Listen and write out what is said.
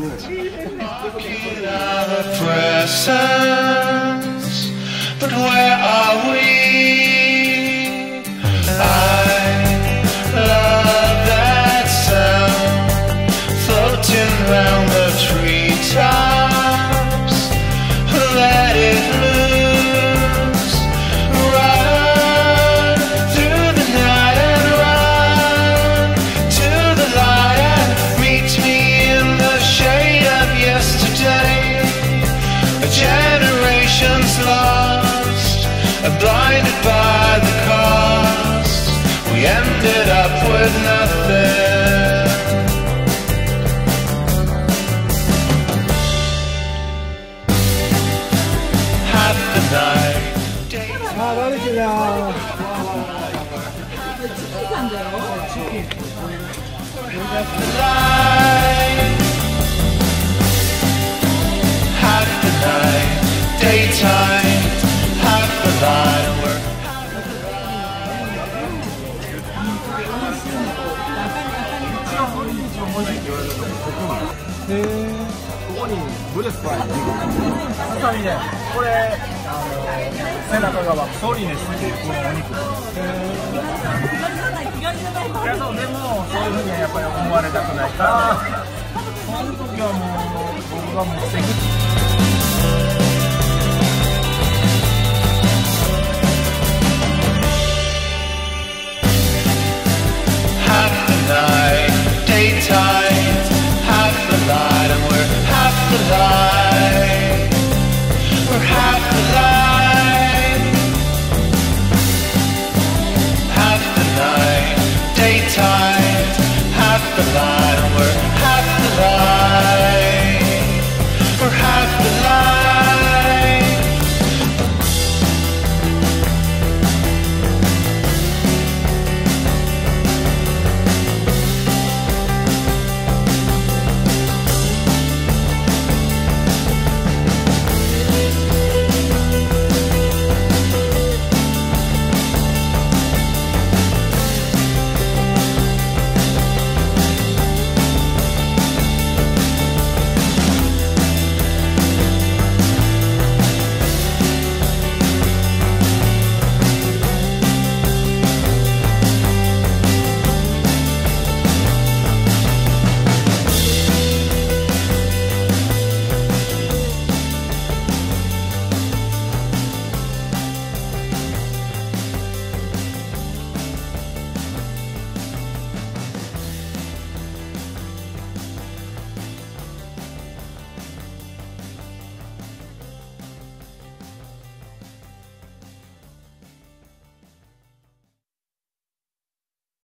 walking out of presence, but where are we? generation's lost, blinded by the cost. We ended up with nothing. Half the night, day 아, 마르시냐. light. ここにブレスパイまさにねこれあの背中側ソリネスっていうこのお肉いやそうでもそういうふうにはやっぱり思われたくないからその時はもう僕がもうセク